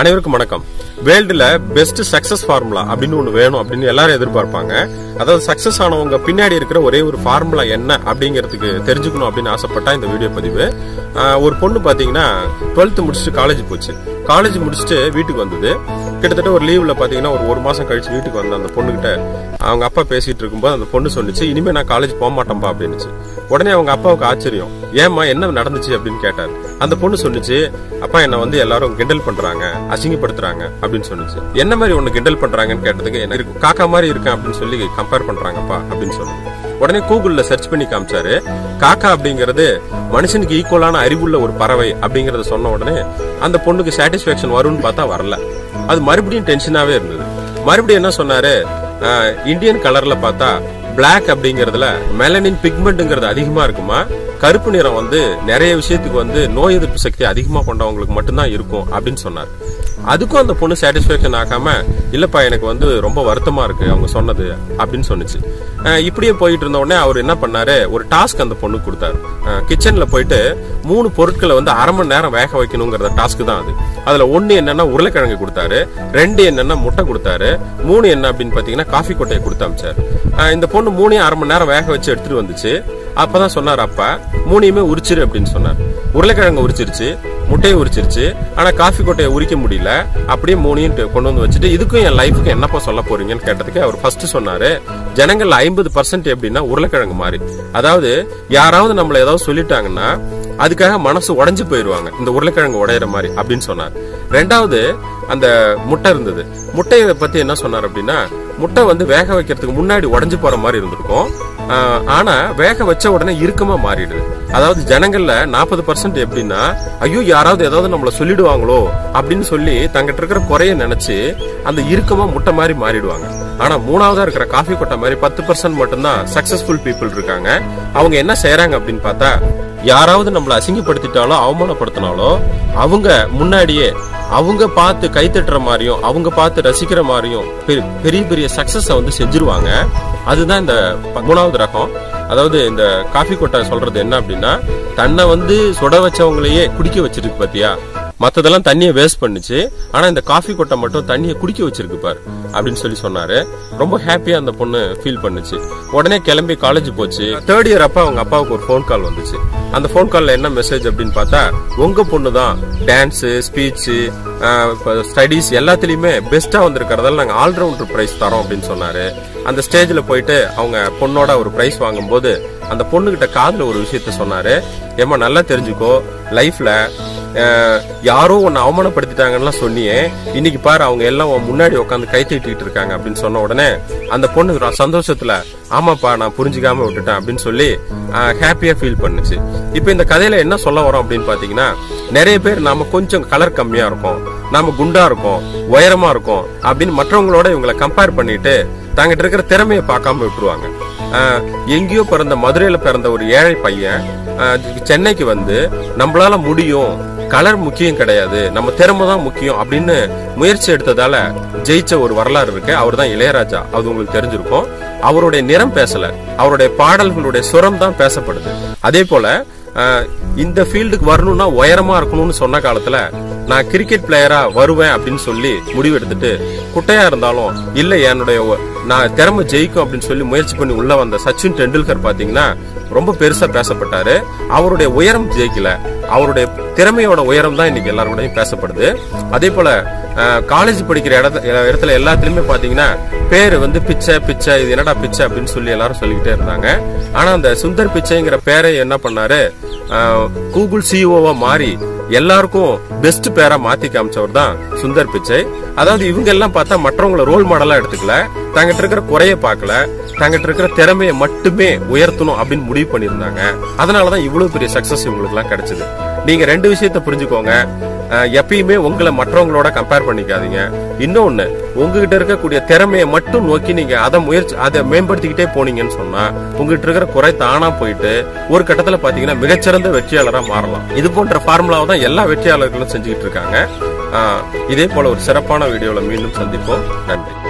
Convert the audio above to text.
அனைவருக்கும் வணக்கம். வேர்ல்டுல best success formula அப்படின்னு ஒண்ணு வேணும் அப்படின்னு எல்லாரும் எதிர்பார்ப்பாங்க. அதாவது சக்சஸ் ஆனவங்க பின்னாடி இருக்கிற ஒரே ஒரு ஃபார்முலா என்ன அப்படிங்கிறதுக்கு தெரிஞ்சுக்கணும் அப்படின்னு ஆசைப்பட்டா இந்த வீடியோ பதிவு. ஒரு பொண்ணு பாத்தீங்கன்னா டுவெல்த் முடிச்சுட்டு காலேஜ் போச்சு. காலேஜ் முடிச்சுட்டு வீட்டுக்கு வந்தது. கிட்டத்தட்ட ஒரு லீவ்ல பாத்தீங்கன்னா ஒரு ஒரு மாசம் கழிச்சு வீட்டுக்கு வந்த அந்த பொண்ணுகிட்ட அவங்க அப்பா பேசிட்டு இருக்கும்போது அந்த பொண்ணு சொன்னிச்சு இனிமே நான் காலேஜ் போக மாட்டேன்பா அப்படின்னுச்சு. உடனே அவங்க அப்பாவுக்கு ஆச்சரியம். ஏம்மா என்ன நடந்துச்சு? அப்படின்னு கேட்டார். அந்த பொண்ணு சொன்னிச்சு அப்பா என்ன வந்து எல்லாரும் கிண்டல் பண்றாங்க அசிங்கப்படுத்துறாங்க அப்படின்னு சொன்னிச்சு. என்ன மாதிரி ஒன்று கிண்டல் பண்றாங்கன்னு கேட்டதுக்கு என்ன காக்கா மாதிரி இருக்கேன் அப்படின்னு சொல்லி கம்பேர் பண்றாங்கப்பா அப்படின்னு சொன்னாங்க உடனே கூகுள்ல சர்ச் பண்ணி காமிச்சாரு. காக்கா அப்படிங்கிறது மனுஷனுக்கு ஈக்குவலான அறிவுள்ள ஒரு பறவை அப்படிங்கறத சொன்ன உடனே அந்த பொண்ணுக்கு சாட்டிஸ்பாக்சன் வரும்னு பார்த்தா வரல. அது மறுபடியும் டென்ஷனாவே இருந்தது. மறுபடியும் என்ன சொன்னாரு? இந்தியன் கலர்ல பார்த்தா பிளாக் அப்படிங்கறதுல மெலனின் பிக்மெண்ட்ங்கிறது அதிகமா இருக்குமா? கருப்பு நிறம் வந்து நிறைய விஷயத்துக்கு வந்து நோய் எதிர்ப்பு சக்தி அதிகமா கொண்டவங்களுக்கு மட்டும்தான் இருக்கும் அப்படின்னு சொன்னார். அதுக்கும் அந்த பொண்ணு சாட்டிஸ்ஃபேக்ஷன் ஆகாம இல்லப்பா எனக்கு வந்து ரொம்ப வருத்தமா இருக்கு அவங்க சொன்னது அப்படின்னு சொன்னிச்சு. இப்படியே போயிட்டு இருந்த உடனே அவர் என்ன பண்ணாரு? ஒரு டாஸ்க் அந்த பொண்ணுக்கு கொடுத்தாரு. கிச்சன்ல போயிட்டு மூணு பொருட்களை வந்து அரை மணி நேரம் வேக வைக்கணுங்கிறத டாஸ்க் தான் அது. அதுல ஒண்ணு என்னன்னா உருளைக்கிழங்கு கொடுத்தாரு ரெண்டு என்னன்னா முட்டை கொடுத்தாரு மூணு என்ன அப்படின்னு பாத்தீங்கன்னா காஃபி கொட்டையை கொடுத்து இந்த பொண்ணு மூணையும் அரை மணி நேரம் வேக வச்சு எடுத்துட்டு வந்துச்சு. அப்பதான் சொன்னார் அப்பா மூணையுமே உரிச்சிரு அப்படின்னு சொன்னார். உருளைக்கிழங்கு உரிச்சிருச்சு முட்டையை உரிச்சிருச்சு ஆனா காஃபி கொட்டையை உரிக்க முடியல. அப்படியே மூணையும் கொண்டு வந்து வச்சுட்டு இதுக்கும் என் லைஃபுக்கு என்னப்பா சொல்ல போறீங்கன்னு கேட்டதுக்கு அவர் ஃபர்ஸ்ட் சொன்னாரு ஜனங்கள் ஐம்பது பர்சன்ட் எப்படின்னா உருளைக்கிழங்கு மாதிரி அதாவது யாராவது நம்மள ஏதாவது சொல்லிட்டாங்கன்னா அதுக்காக மனசு உடஞ்சு போயிருவாங்க இந்த உருளைக்கிழங்கு உடையிற மாதிரி அப்படின்னு சொன்னார். ரெண்டாவது அந்த முட்டை இருந்தது. முட்டையை பத்தி என்ன சொன்னார் அப்படின்னா முட்டை வந்து வேக வைக்கிறதுக்கு முன்னாடி உடஞ்சு போற மாதிரி இருந்திருக்கும். ஆனா வேக வச்ச உடனே இறுக்கமா மாறிடுது. அதாவது ஜனங்கள்ல நாற்பது பர்சன்ட் எப்படின்னா ஐயோ யாராவது ஏதாவது நம்மள சொல்லிடுவாங்களோ அப்படின்னு சொல்லி தங்கிட்ட இருக்கிற குறைய நினைச்சு அந்த இறுக்கமா முட்டை மாதிரி மாறிடுவாங்க. ஆனா மூணாவதா இருக்கிற காஃபி கொட்டை மாதிரி பத்து பர்சன்ட் மட்டும்தான் சக்சஸ்ஃபுல் பீப்புள் இருக்காங்க. அவங்க என்ன செய்யறாங்க அப்படின்னு பார்த்தா யாராவது நம்மள அசிங்கப்படுத்திட்டாலோ அவமானப்படுத்தினாலோ அவங்க முன்னாடியே அவங்க பார்த்து கைத்தட்டுற மாதிரியும் அவங்க பார்த்து ரசிக்கிற மாதிரியும் பெரிய பெரிய சக்சஸ் வந்து செஞ்சிருவாங்க. அதுதான் இந்த மூணாவது ரகம். அதாவது இந்த காஃபி கொட்டை சொல்றது என்ன அப்படின்னா தன்னை வந்து சுட வச்சவங்களையே குடிக்க வச்சிருக்கு பாத்தியா? மத்ததெல்லாம் தண்ணியை வேஸ்ட் பண்ணுச்சு. ஆனா இந்த காஃபி கொட்டை மட்டும் தண்ணியை குடிக்க வச்சிருக்கு பாரு அப்படின்னு சொல்லி சொன்னாரு. ரொம்ப ஹாப்பியா அந்த பொண்ணு ஃபீல் பண்ணுச்சு. உடனே கிளம்பி காலேஜ் போச்சு. தேர்ட் இயர் அப்ப அவங்க அப்பாவுக்கு ஒரு ஃபோன் கால் வந்துச்சு. அந்த ஃபோன் கால்ல என்ன மெசேஜ் அப்படின்னு பார்த்தா உங்க பொண்ணு தான் டான்ஸு ஸ்பீச்சு ஸ்டடீஸ் எல்லாத்துலேயுமே பெஸ்ட்டாக வந்திருக்கிறதால நாங்கள் ஆல்ரவுண்டர் ப்ரைஸ் தரோம் அப்படின்னு சொன்னார். அந்த ஸ்டேஜில் போயிட்டு அவங்க பொண்ணோட ஒரு ப்ரைஸ் வாங்கும்போது அந்த பொண்ணுகிட்ட காதில் ஒரு விஷயத்த சொன்னார். ஏமா நல்லா தெரிஞ்சுக்கோ லைஃப்பில் யாரோ உன்னை அவமானப்படுத்திட்டாங்கன்னா சொன்னியே. இன்னைக்கு பாரு அவங்க எல்லாம் உன் முன்னாடி உட்காந்து கை தட்டிட்டு இருக்காங்க அப்படின்னு சொன்ன உடனே அந்த பொண்ணு சந்தோஷத்துல ஆமாப்பா நான் புரிஞ்சுக்காம விட்டுட்டேன் அப்படின்னு சொல்லி ஹாப்பியா ஃபீல் பண்ணுச்சு. இப்போ இந்த கதையில என்ன சொல்ல வரோம் அப்படின்னு பாத்தீங்கன்னா நிறைய பேர் நாம கொஞ்சம் கலர் கம்மியா இருக்கும். நாம குண்டா இருக்கோம் உயரமா இருக்கும் அப்படின்னு மற்றவங்களோட இவங்களை கம்பேர் பண்ணிட்டு தாங்கிட்ட இருக்கிற திறமையை பார்க்காம விட்டுருவாங்க. எங்கேயோ பிறந்த மதுரையில பிறந்த ஒரு ஏழை பையன் சென்னைக்கு வந்து நம்மளால முடியும் கலர் முக்கியம் கிடையாது. நம்ம திறமை தான் முக்கியம் அப்படின்னு முயற்சி எடுத்ததால ஜெயிச்ச ஒரு வரலாறு இருக்கு. அவர் தான் இளையராஜா. அது உங்களுக்கு தெரிஞ்சிருக்கும். அவருடைய நிறம் பேசல. அவருடைய பாடல்களுடைய சுரம் தான் பேசப்படுது. அதே போல ஆஹ் இந்த ஃபீல்டுக்கு வரணும்னா உயரமா இருக்கணும்னு சொன்ன காலத்துல நான் கிரிக்கெட் பிளேயரா வருவேன் அப்படின்னு சொல்லி முடிவெடுத்துட்டு குட்டையா இருந்தாலும் இல்ல என்னுடைய நான் திறமை ஜெயிக்கும் அப்படின்னு சொல்லி முயற்சி பண்ணி உள்ள வந்த சச்சின் டெண்டுல்கர் பாத்தீங்கன்னா ரொம்ப பெருசா பேசப்பட்டாரு. அவருடைய உயரம் ஜெயிக்கல. அவருடைய திறமையோட உயரம் தான் இன்னைக்கு எல்லாரோடையும் பேசப்படுது. அதே போல காலேஜ் படிக்கிற இடத்துல இடத்துல எல்லாத்துலயுமே பாத்தீங்கன்னா பேர் வந்து பிச்சை பிச்சை இது என்னடா பிச்சை அப்படின்னு சொல்லி எல்லாரும் சொல்லிக்கிட்டே இருந்தாங்க. ஆனா அந்த சுந்தர் பிச்சைங்கிற பேரை என்ன பண்ணாரு? கூகுள் சிஓவா மாறி எல்லாருக்கும் பெஸ்ட் பேரா மாத்தி காமிச்சவர் தான் சுந்தர் பிச்சை. அதாவது இவங்க எல்லாம் பார்த்தா மற்றவங்கள ரோல் மாடலா எடுத்துக்கல. தங்கிட்ட இருக்கிற குறைய பார்க்கல. தங்கிட்ட இருக்கிற திறமையை மட்டுமே உயர்த்தணும் அப்படின்னு முடிவு பண்ணியிருந்தாங்க. அதனாலதான் இவ்வளவு பெரிய சக்சஸ் இவங்களுக்கு எல்லாம் கிடைச்சது. நீங்க ரெண்டு விஷயத்த புரிஞ்சுக்கோங்க. எப்பயுமே உங்களை மற்றவங்களோட கம்பேர் பண்ணிக்காதீங்க. இன்னொன்னு உங்ககிட்ட இருக்கக்கூடிய திறமையை மட்டும் நோக்கி நீங்க அதை முயற்சி அதை மேம்படுத்திக்கிட்டே போனீங்கன்னு சொன்னா உங்ககிட்ட இருக்கிற குறை தானா போயிட்டு ஒரு கட்டத்துல பாத்தீங்கன்னா மிகச்சிறந்த வெற்றியாளரா மாறலாம். இது போன்ற ஃபார்முலாவை தான் எல்லா வெற்றியாளர்களும் செஞ்சுக்கிட்டு இருக்காங்க. இதே போல ஒரு சிறப்பான வீடியோல மீண்டும் சந்திப்போம். நன்றி.